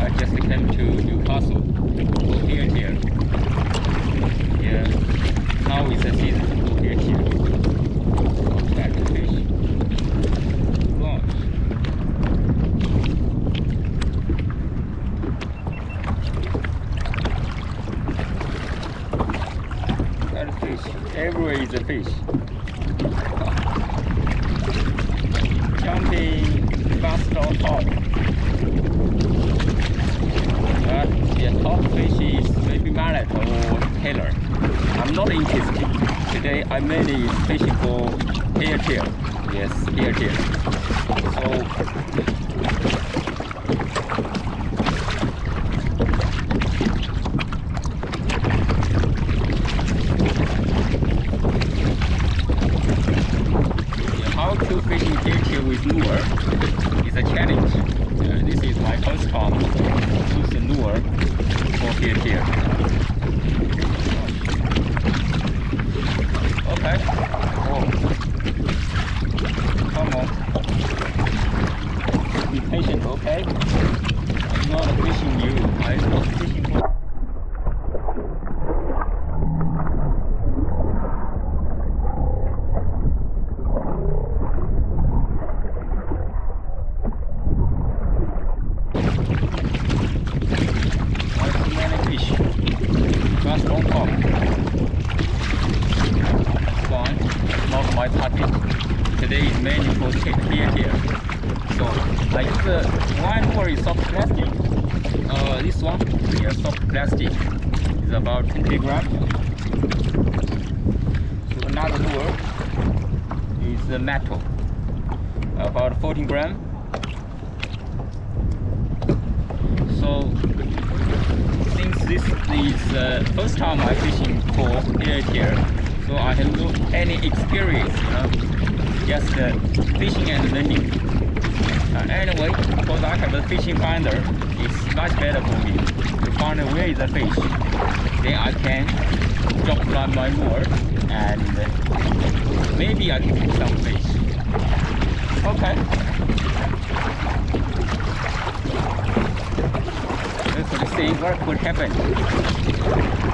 I just came to Newcastle. Go here here. Yeah. Now is the season. to Go here here. Catch fish. Gosh. That fish. Everywhere is a fish. Jumping fast on top. But the top fish is maybe mullet or tailor. I'm not interested. Today I mainly fishing for hairtail. Yes, hairtail. So Yeah, how to fish in hairtail with lure is a challenge. Uh, this is my first time use the lure for hairtail. Okay. Oh. Come on. Be patient, okay? I'm not fishing you. I'm not fishing for Why so many fish? Just on top. Fine. Not my target. Today is mainly for take here here. So I use the one for is soft plastic. This one, yeah, soft plastic is about 20 grams. So another lure is the metal, about 14 grams. So since this is uh, first time I fishing for here here, so I have no any experience, you know, just uh, fishing and learning. Uh, anyway, because I have a fishing finder, it's much better for me to find where is the fish. Then I can drop down my lure and maybe I can catch some fish. Okay. Let's see what could happen.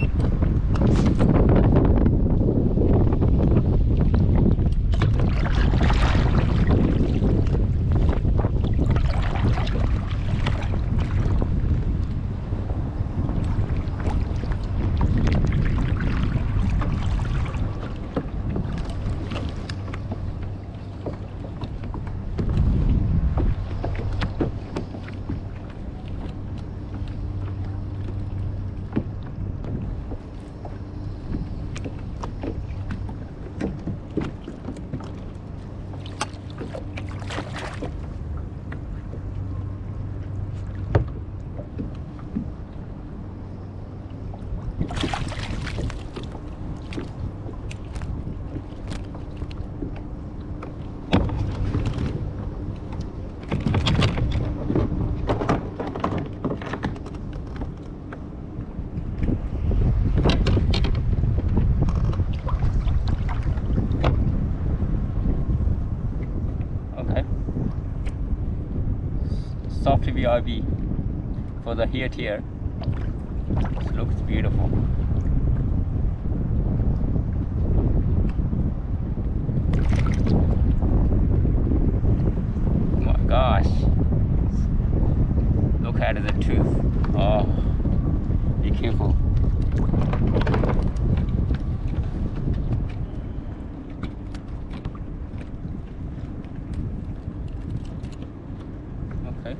Ah. Okay. Soft VIB for the tier. This looks beautiful. Oh my gosh. Look at the tooth. Oh, be careful. Okay.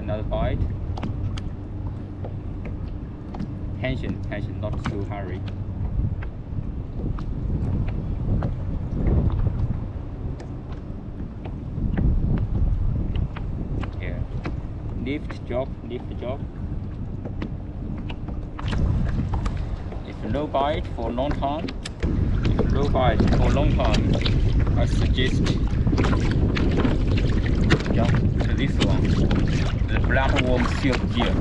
Another bite. Tension, tension, not too hurry. Here. Lift job, lift job. If low bite for long time, low bite for long time, I suggest yeah, to this one, the flatworm silk gear.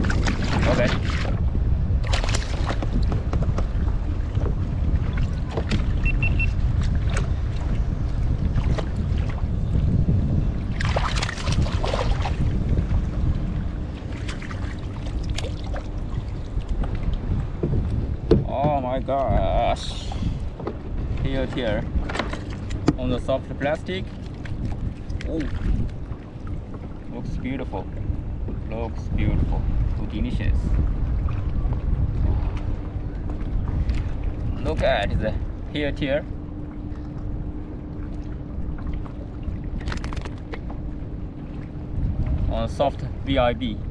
Okay. Oh my gosh. Here, here. On the soft plastic. Oh. Looks beautiful. Looks beautiful. So delicious. Look at the here, here. On soft VIB.